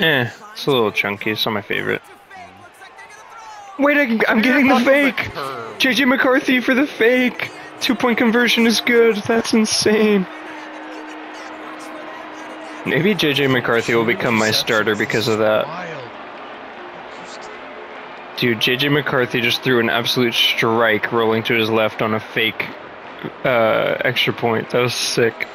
Yeah, eh, it's a little chunky. It's not my favorite. Wait, I'm getting the fake! JJ McCarthy for the fake! Two point conversion is good. That's insane. Maybe JJ McCarthy will become my starter because of that. Dude, JJ McCarthy just threw an absolute strike rolling to his left on a fake uh, extra point. That was sick.